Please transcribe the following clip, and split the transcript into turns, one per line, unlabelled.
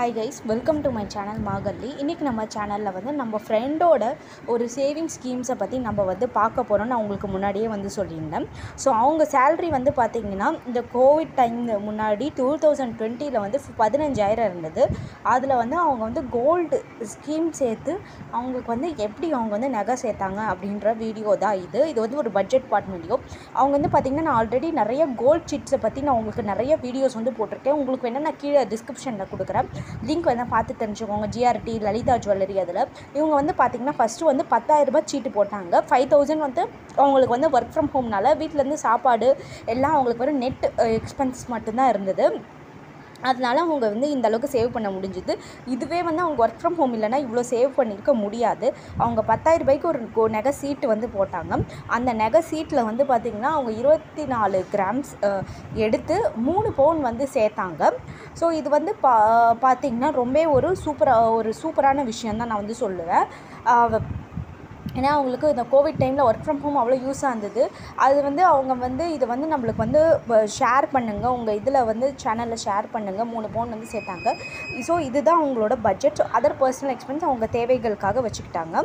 Hi guys welcome to my channel மாகல்லி இன்றைக்கி நம்ம சேனலில் வந்து நம்ம ஃப்ரெண்டோட ஒரு சேவிங் ஸ்கீம்ஸை பற்றி நம்ம வந்து பார்க்க போகிறோம் நான் உங்களுக்கு முன்னாடியே வந்து சொல்லியிருந்தேன். ஸோ அவங்க சேல்ரி வந்து பார்த்திங்கன்னா இந்த கோவிட் டைம் முன்னாடி டூ தௌசண்ட் டுவெண்ட்டியில் வந்து பதினஞ்சாயிரம் இருந்தது. அதில் வந்து அவங்க வந்து கோல்டு ஸ்கீம் சேர்த்து அவங்களுக்கு வந்து எப்படி அவங்க வந்து நகை சேர்த்தாங்க அப்படின்ற வீடியோ தான் இது. இது வந்து ஒரு பட்ஜெட் பார்ட் வீடியோ அவங்க வந்து பார்த்திங்கன்னா நான் ஆல்ரெடி நிறைய கோல்ட் சிட்ஸை பற்றி நான் உங்களுக்கு நிறைய வீடியோஸ் வந்து போட்டிருக்கேன். உங்களுக்கு வேணால் நான் கீழே டிஸ்கிரிப்ஷனில் கொடுக்குறேன். லிங்க் வந்து பார்த்து தெரிஞ்சுக்கோங்க. ஜிஆர்டி லலிதா ஜுவல்லரி அதில். இவங்க வந்து பார்த்திங்கன்னா ஃபஸ்ட்டு வந்து பத்தாயிரரூபா சீட்டு போட்டாங்க. ஃபைவ் தௌசண்ட் வந்து அவங்களுக்கு வந்து ஒர்க் ஃப்ரம் ஹோம்னால வீட்டிலேருந்து சாப்பாடு எல்லாம் அவங்களுக்கு வந்து நெட் எக்ஸ்பென்ஸ் மட்டும்தான் இருந்தது. அதனால் அவங்க வந்து இந்த அளவுக்கு சேவ் பண்ண முடிஞ்சுது. இதுவே வந்து அவங்க ஒர்க் ஃப்ரம் ஹோம் இல்லைன்னா இவ்வளோ சேவ் பண்ணியிருக்க முடியாது. அவங்க பத்தாயிரம் ரூபாய்க்கு ஒரு கோ நகை சீட்டு வந்து போட்டாங்க. அந்த நகை சீட்டில் வந்து பார்த்திங்கன்னா அவங்க இருபத்தி நாலு கிராம்ஸ் எடுத்து மூணு பவுன் வந்து சேர்த்தாங்க. ஸோ இது வந்து பா பார்த்திங்கன்னா ரொம்ப ஒரு சூப்பராக ஒரு சூப்பரான விஷயம் தான் நான் வந்து சொல்லுவேன். ஏன்னா அவங்களுக்கு இந்த கோவிட் டைமில் ஒர்க் ஃப்ரம் ஹோம் அவ்வளோ யூஸாக இருந்தது. அது வந்து அவங்க வந்து இதை வந்து நம்மளுக்கு வந்து ஷேர் பண்ணுங்கள் உங்கள் இதில் வந்து சேனலில் ஷேர் பண்ணுங்கள் மூணு பவுன் வந்து சேர்த்தாங்க. ஸோ இதுதான் அவங்களோட பட்ஜெட் அதர் பர்சனல் எக்ஸ்பென்ஸ் அவங்க தேவைகளுக்காக வச்சுக்கிட்டாங்க.